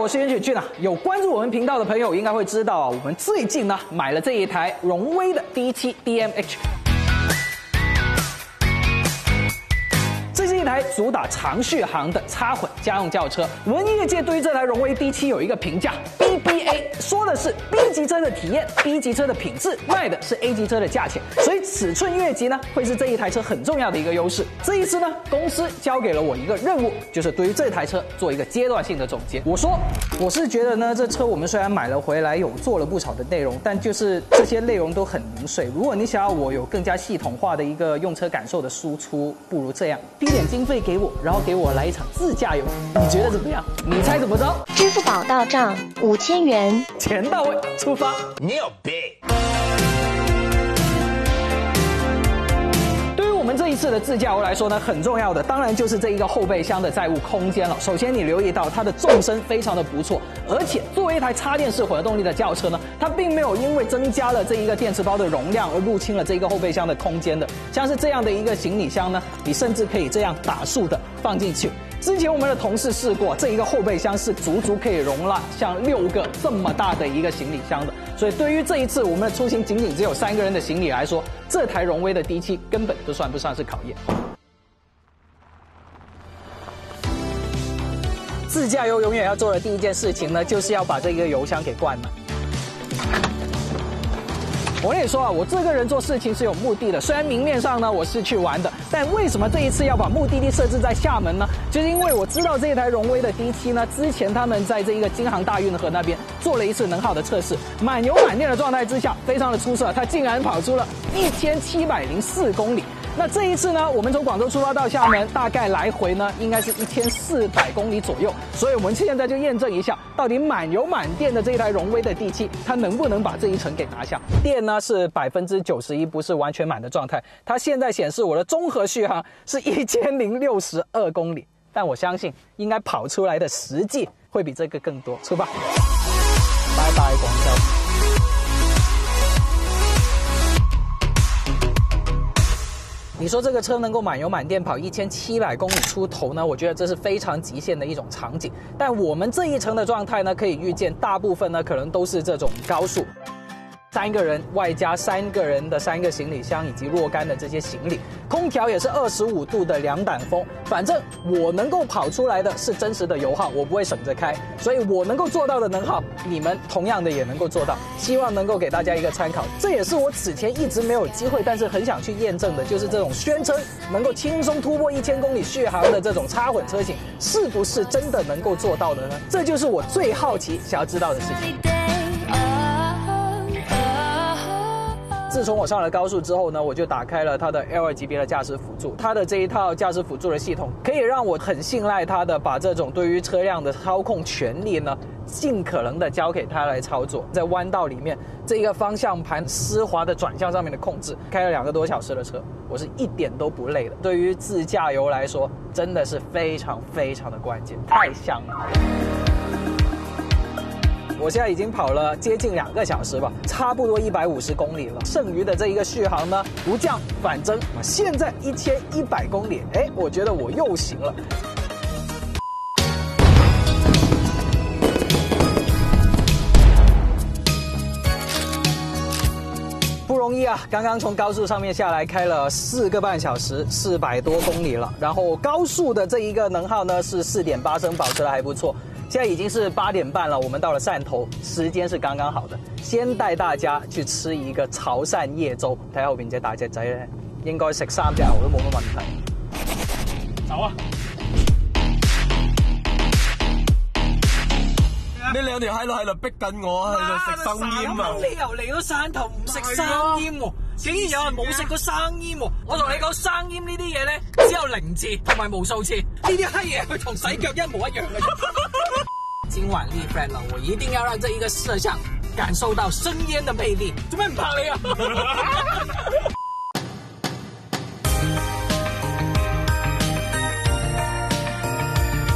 我是袁雪俊呐，有关注我们频道的朋友应该会知道，啊，我们最近呢买了这一台荣威的 d 一 DMH。主打长续航的插混家用轿车，文业界对于这台荣威 D 七有一个评价：BBA 说的是 B 级车的体验，B 级车的品质，卖的是 A 级车的价钱。所以尺寸越级呢，会是这一台车很重要的一个优势。这一次呢，公司交给了我一个任务，就是对于这台车做一个阶段性的总结。我说，我是觉得呢，这车我们虽然买了回来，有做了不少的内容，但就是这些内容都很零碎。如果你想要我有更加系统化的一个用车感受的输出，不如这样，低点进。费给我，然后给我来一场自驾游，你觉得怎么样？你猜怎么着？支付宝到账五千元，钱到位，出发，你有病。这一次的自驾游来说呢，很重要的当然就是这一个后备箱的载物空间了。首先你留意到它的纵深非常的不错，而且作为一台插电式混合动力的轿车呢，它并没有因为增加了这一个电池包的容量而入侵了这一个后备箱的空间的。像是这样的一个行李箱呢，你甚至可以这样打竖的放进去。之前我们的同事试过，这一个后备箱是足足可以容纳像六个这么大的一个行李箱的，所以对于这一次我们的出行，仅仅只有三个人的行李来说，这台荣威的 D7 根本都算不上是考验。自驾游永远要做的第一件事情呢，就是要把这个油箱给灌满。我跟你说啊，我这个人做事情是有目的的。虽然明面上呢我是去玩的，但为什么这一次要把目的地设置在厦门呢？就是因为我知道这台荣威的 D7 呢，之前他们在这一个京杭大运河那边做了一次能耗的测试，满油满电的状态之下，非常的出色，它竟然跑出了一千七百零四公里。那这一次呢，我们从广州出发到厦门，大概来回呢，应该是一千四百公里左右。所以我们现在就验证一下，到底满油满电的这一台荣威的 D7，它能不能把这一层给拿下？电呢是百分之九十一，不是完全满的状态。它现在显示我的综合续航是一千零六十二公里，但我相信应该跑出来的实际会比这个更多。出发，拜拜广州。你说这个车能够满油满电跑一千七百公里出头呢？我觉得这是非常极限的一种场景。但我们这一程的状态呢，可以预见大部分呢可能都是这种高速。三个人外加三个人的三个行李箱以及若干的这些行李，空调也是二十五度的两档风。反正我能够跑出来的是真实的油耗，我不会省着开，所以我能够做到的能耗，你们同样的也能够做到。希望能够给大家一个参考，这也是我此前一直没有机会，但是很想去验证的，就是这种宣称能够轻松突破一千公里续航的这种插混车型，是不是真的能够做到的呢？这就是我最好奇想要知道的事情。自从我上了高速之后呢，我就打开了它的 L2 级别的驾驶辅助。它的这一套驾驶辅助的系统，可以让我很信赖它的，把这种对于车辆的操控权力呢，尽可能的交给它来操作。在弯道里面，这个方向盘丝滑的转向上面的控制，开了两个多小时的车，我是一点都不累的。对于自驾游来说，真的是非常非常的关键，太香了。我现在已经跑了接近两个小时吧，差不多一百五十公里了。剩余的这一个续航呢，不降反增，现在一千一百公里。哎，我觉得我又行了，不容易啊！刚刚从高速上面下来，开了四个半小时，四百多公里了。然后高速的这一个能耗呢，是四点八升，保持的还不错。现在已经是八点半了，我们到了汕头，时间是刚刚好的。先带大家去吃一个潮汕叶粥，睇下我边只大大家咧，应该食三只牛都冇乜问题。走啊！呢两条喺度喺度逼紧我，喺度食生腌啊！你又嚟到汕头食生腌喎？竟然有人冇食过生腌喎？我同你讲，生腌呢啲嘢咧只有零次同埋无数次呢啲閪嘢，佢同洗脚一模一样嘅。今晚立 f l 了，我一定要让这一个摄像感受到生烟的魅力。准备跑了呀？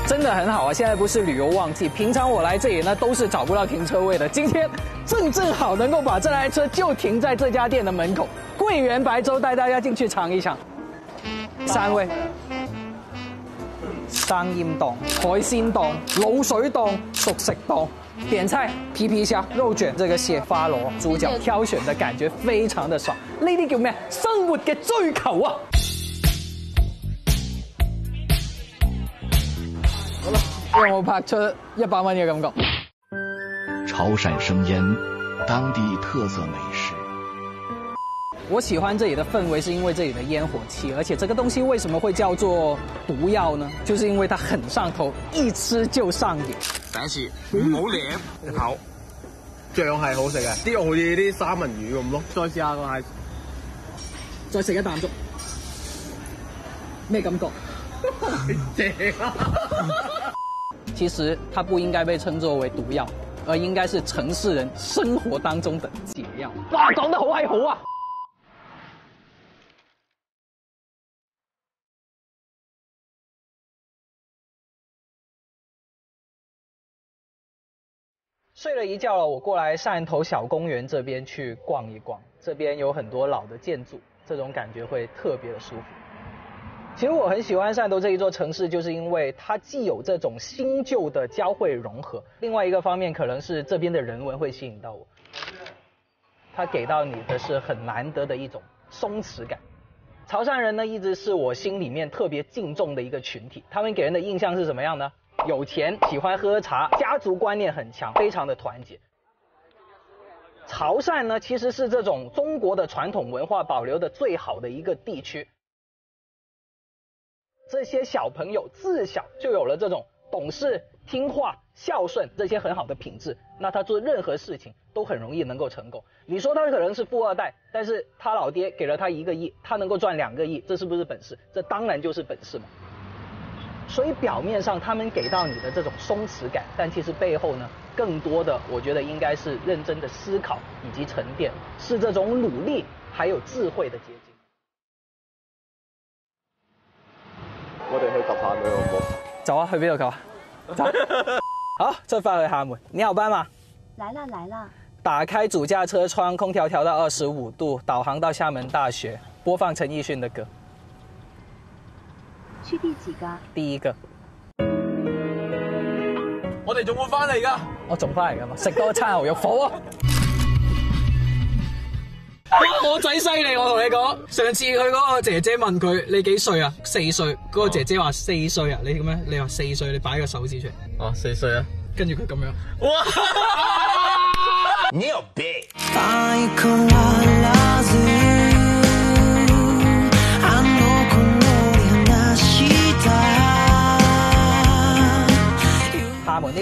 真的很好啊！现在不是旅游旺季，平常我来这里呢都是找不到停车位的。今天正正好能够把这台车就停在这家店的门口。桂圆白粥，带大家进去尝一尝。三位。生腌档、海鲜档、卤水档、熟食档，点菜：皮皮虾、肉卷、这个蟹花螺、猪脚，挑选的感觉非常的爽。呢啲叫咩？生活嘅追求啊！好啦，帮我拍出一百蚊嘅感觉。潮汕生腌，当地特色美食。我喜欢这里的氛围，是因为这里的烟火气。而且这个东西为什么会叫做毒药呢？就是因为它很上头，一吃就上瘾。第一次，唔好舐，好，酱系好食嘅，啲好似啲三文鱼咁咯。再试下个蟹，再食一啖粥，咩感觉？正啊！其实它不应该被称作为毒药，而应该是城市人生活当中的解药。哇，讲得好系好啊！睡了一觉了，我过来汕头小公园这边去逛一逛，这边有很多老的建筑，这种感觉会特别的舒服。其实我很喜欢汕头这一座城市，就是因为它既有这种新旧的交汇融合，另外一个方面可能是这边的人文会吸引到我，它给到你的是很难得的一种松弛感。潮汕人呢，一直是我心里面特别敬重的一个群体，他们给人的印象是什么样呢？有钱，喜欢喝茶，家族观念很强，非常的团结。潮汕呢，其实是这种中国的传统文化保留的最好的一个地区。这些小朋友自小就有了这种懂事、听话、孝顺这些很好的品质，那他做任何事情都很容易能够成功。你说他可能是富二代，但是他老爹给了他一个亿，他能够赚两个亿，这是不是本事？这当然就是本事嘛。所以表面上他们给到你的这种松弛感，但其实背后呢，更多的我觉得应该是认真的思考以及沉淀，是这种努力还有智慧的结晶。我哋去搭下咪好唔好？走啊，去边度搞啊？好，出发去厦门。你好，班吗？来了，来了。打开主驾车窗，空调调到二十五度，导航到厦门大学，播放陈奕迅的歌。第几个？第一个。我哋仲会翻嚟噶，我仲翻嚟噶嘛？食多餐牛肉火锅。哇！我仔犀利，我同你讲，上次佢嗰个姐姐问佢你几岁啊？四岁。嗰个姐姐话四岁啊？你咁样？你话四岁？你摆个手指出。嚟。哦，四岁啊！跟住佢咁样。哇你有 big。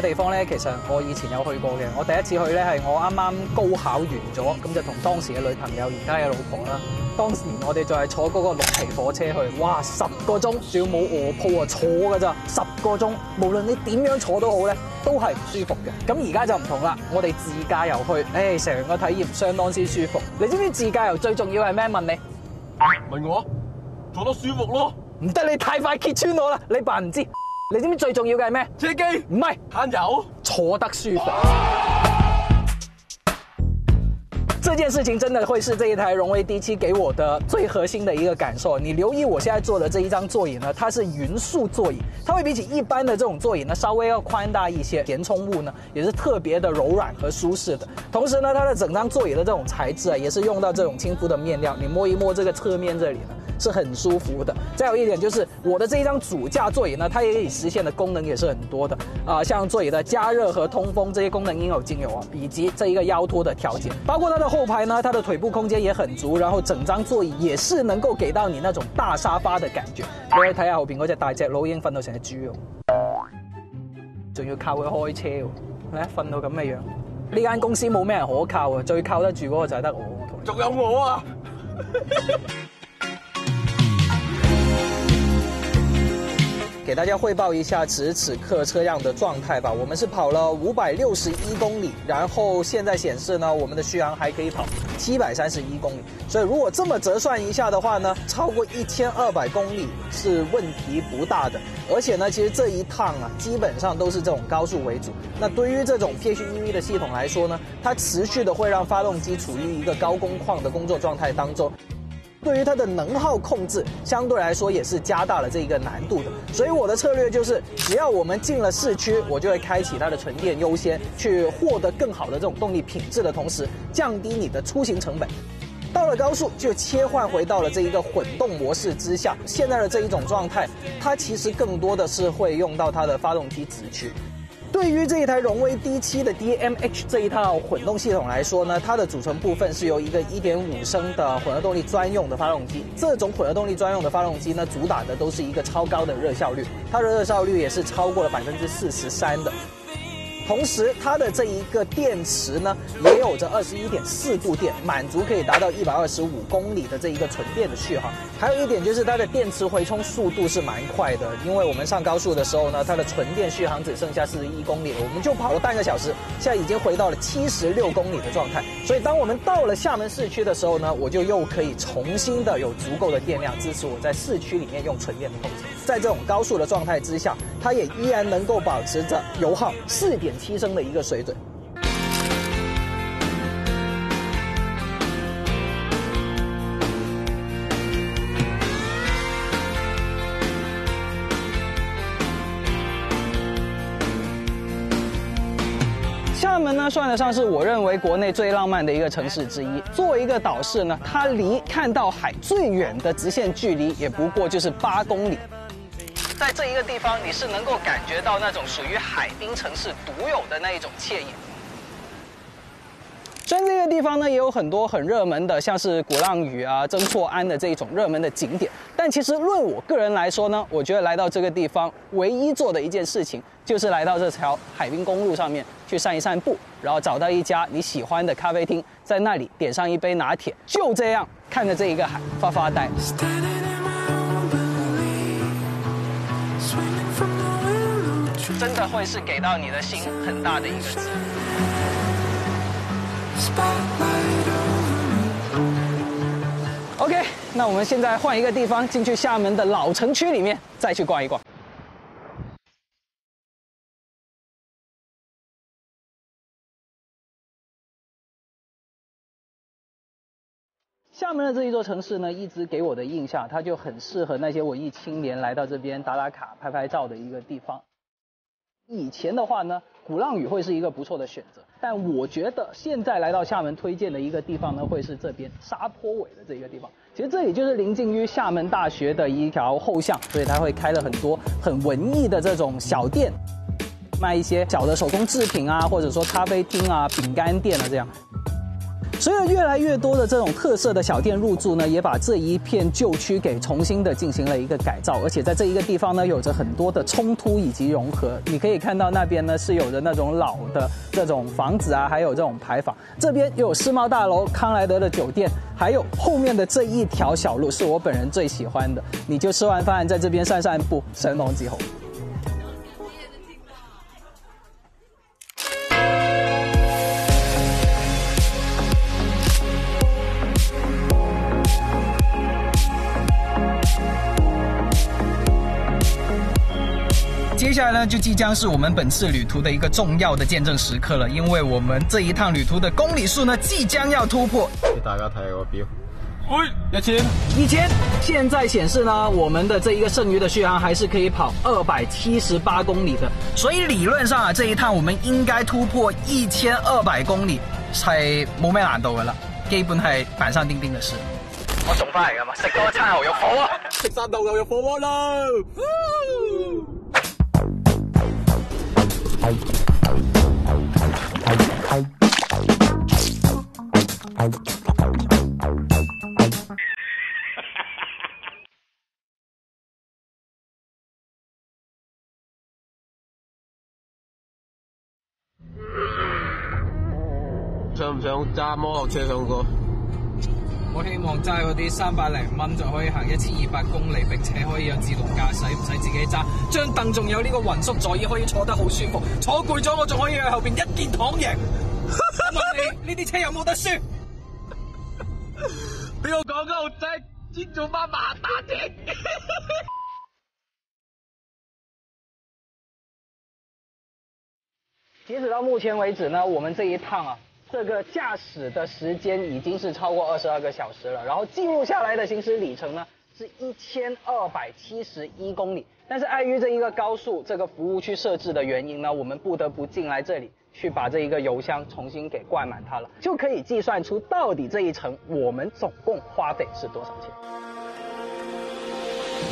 地方咧，其实我以前有去过嘅。我第一次去咧，系我啱啱高考完咗，咁就同当时嘅女朋友，而家嘅老婆啦。当时我哋就系坐嗰个绿皮火车去，哇，十个钟仲要冇卧铺啊，坐噶咋？十个钟，无论你点样坐都好咧，都系唔舒服嘅。咁而家就唔同啦，我哋自驾游去，诶，成个体验相当之舒服。你知唔知自驾游最重要系咩？问你，问我，坐得舒服咯？唔得，你太快揭穿我啦，你扮唔知。你知唔知最重要嘅系咩？车机唔系，悭油，坐得舒服。这件事情真的会是这一台荣威 D7 给我的最核心的一个感受。你留意我现在坐的这一张座椅呢？它是匀速座椅，它会比起一般的这种座椅，呢稍微要宽大一些，填充物呢也是特别的柔软和舒适的。同时呢，它的整张座椅的这种材质啊，也是用到这种亲肤的面料。你摸一摸这个侧面这里。呢，是很舒服的。再有一点就是，我的这一张主驾座椅呢，它也可以实现的功能也是很多的啊，像座椅的加热和通风这些功能应有尽有啊，以及这一个腰托的调节。包括它的后排呢，它的腿部空间也很足，然后整张座椅也是能够给到你那种大沙发的感觉。你可以睇下后边嗰只大只老已经瞓到成只猪哦，仲要靠佢开车，咩？瞓到咁嘅样？呢间公司冇咩人可靠啊，最靠得住嗰个就系得我仲有我啊！给大家汇报一下此时此刻车辆的状态吧。我们是跑了五百六十一公里，然后现在显示呢，我们的续航还可以跑七百三十一公里。所以如果这么折算一下的话呢，超过一千二百公里是问题不大的。而且呢，其实这一趟啊，基本上都是这种高速为主。那对于这种 PHEV 的系统来说呢，它持续的会让发动机处于一个高工况的工作状态当中。对于它的能耗控制，相对来说也是加大了这一个难度的。所以我的策略就是，只要我们进了市区，我就会开启它的纯电优先，去获得更好的这种动力品质的同时，降低你的出行成本。到了高速，就切换回到了这一个混动模式之下。现在的这一种状态，它其实更多的是会用到它的发动机直驱。对于这一台荣威 D 七的 D M H 这一套混动系统来说呢，它的组成部分是由一个1.5升的混合动力专用的发动机。这种混合动力专用的发动机呢，主打的都是一个超高的热效率，它的热效率也是超过了百分之四十三的。同时，它的这一个电池呢，也有着二十一点四度电，满足可以达到一百二十五公里的这一个纯电的续航。还有一点就是它的电池回充速度是蛮快的，因为我们上高速的时候呢，它的纯电续航只剩下四十一公里，我们就跑了半个小时，现在已经回到了七十六公里的状态。所以，当我们到了厦门市区的时候呢，我就又可以重新的有足够的电量支持我在市区里面用纯电的控制。在这种高速的状态之下，它也依然能够保持着油耗四点。提升的一个水准。厦门呢，算得上是我认为国内最浪漫的一个城市之一。作为一个岛市呢，它离看到海最远的直线距离也不过就是八公里。在这一个地方，你是能够感觉到那种属于海滨城市独有的那一种惬意。虽然这个地方呢，也有很多很热门的，像是鼓浪屿啊、曾厝垵的这一种热门的景点。但其实论我个人来说呢，我觉得来到这个地方，唯一做的一件事情，就是来到这条海滨公路上面去散一散步，然后找到一家你喜欢的咖啡厅，在那里点上一杯拿铁，就这样看着这一个海发发呆。真的会是给到你的心很大的一个字。OK，那我们现在换一个地方，进去厦门的老城区里面，再去逛一逛。厦门的这一座城市呢，一直给我的印象，它就很适合那些文艺青年来到这边打打卡、拍拍照的一个地方。以前的话呢，鼓浪屿会是一个不错的选择，但我觉得现在来到厦门推荐的一个地方呢，会是这边沙坡尾的这个地方。其实这里就是临近于厦门大学的一条后巷，所以它会开了很多很文艺的这种小店，卖一些小的手工制品啊，或者说咖啡厅啊、饼干店啊这样。随着越来越多的这种特色的小店入驻呢，也把这一片旧区给重新的进行了一个改造，而且在这一个地方呢，有着很多的冲突以及融合。你可以看到那边呢是有着那种老的这种房子啊，还有这种牌坊，这边又有世贸大楼、康莱德的酒店，还有后面的这一条小路是我本人最喜欢的。你就吃完饭在这边散散步，神龙集合。接下来就即将是我们本次旅途的一个重要的见证时刻了，因为我们这一趟旅途的公里数呢，即将要突破。大家睇个表，喂，一千，一千，现在显示呢，我们的这一个剩余的续航还是可以跑二百七十八公里的，所以理论上啊，这一趟我们应该突破一千二百公里才冇咩难度噶啦，基本系板上钉钉的事。我仲翻嚟噶嘛，食多餐牛肉火锅，食三道牛肉火锅啦。想唔想揸摩托车上过？我希望揸嗰啲三百零蚊就可以行一千二百公里，并且可以有自动驾驶，唔使自己揸。张凳仲有呢个云缩座椅，可以坐得好舒服。坐攰咗，我仲可以去后边一键躺赢。问你呢啲车有冇得输？俾我讲得好正，资助妈妈打的。截止到目前为止呢，我们这一趟啊。这个驾驶的时间已经是超过二十二个小时了，然后记录下来的行驶里程呢是一千二百七十一公里。但是碍于这一个高速这个服务区设置的原因呢，我们不得不进来这里去把这一个油箱重新给灌满它了，就可以计算出到底这一程我们总共花费是多少钱。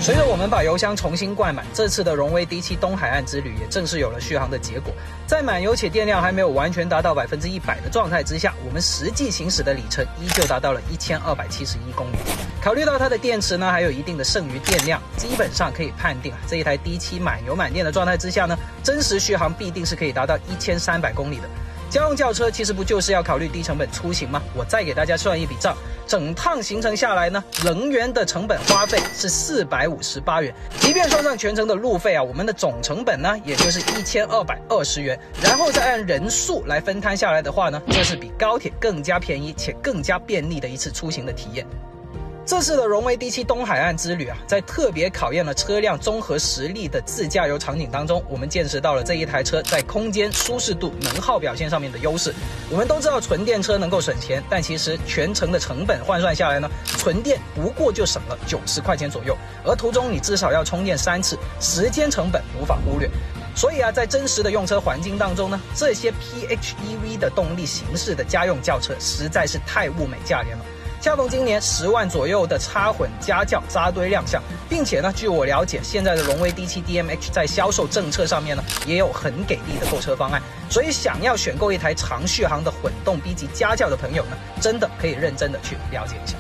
随着我们把油箱重新灌满，这次的荣威 D7 东海岸之旅也正式有了续航的结果。在满油且电量还没有完全达到百分之一百的状态之下，我们实际行驶的里程依旧达到了一千二百七十一公里。考虑到它的电池呢还有一定的剩余电量，基本上可以判定啊，这一台 D7 满油满电的状态之下呢，真实续航必定是可以达到一千三百公里的。家用轿车其实不就是要考虑低成本出行吗？我再给大家算一笔账，整趟行程下来呢，能源的成本花费是四百五十八元，即便算上全程的路费啊，我们的总成本呢，也就是一千二百二十元，然后再按人数来分摊下来的话呢，这是比高铁更加便宜且更加便利的一次出行的体验。这次的荣威 D7 东海岸之旅啊，在特别考验了车辆综合实力的自驾游场景当中，我们见识到了这一台车在空间舒适度、能耗表现上面的优势。我们都知道纯电车能够省钱，但其实全程的成本换算下来呢，纯电不过就省了九十块钱左右，而途中你至少要充电三次，时间成本无法忽略。所以啊，在真实的用车环境当中呢，这些 PHEV 的动力形式的家用轿车实在是太物美价廉了。恰逢今年十万左右的插混家轿扎堆亮相，并且呢，据我了解，现在的荣威 D7 DMH 在销售政策上面呢，也有很给力的购车方案，所以想要选购一台长续航的混动 B 级家轿的朋友呢，真的可以认真的去了解一下。